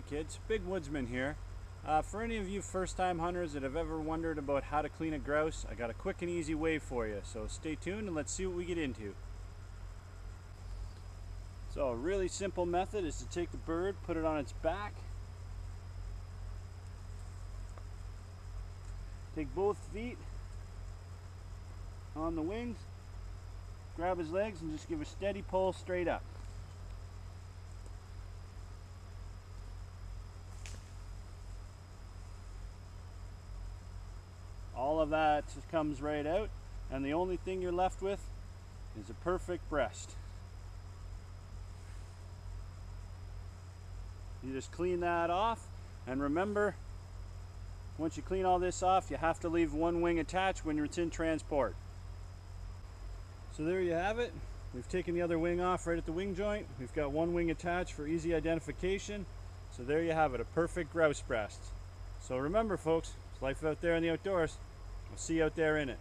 kids, Big Woodsman here. Uh, for any of you first time hunters that have ever wondered about how to clean a grouse, I got a quick and easy way for you. So stay tuned and let's see what we get into. So a really simple method is to take the bird, put it on its back, take both feet on the wings, grab his legs and just give a steady pull straight up. All of that comes right out and the only thing you're left with is a perfect breast. You just clean that off and remember once you clean all this off you have to leave one wing attached when it's in transport. So there you have it. We've taken the other wing off right at the wing joint. We've got one wing attached for easy identification. So there you have it, a perfect grouse breast. So remember folks, it's life out there in the outdoors. I'll see you out there in it.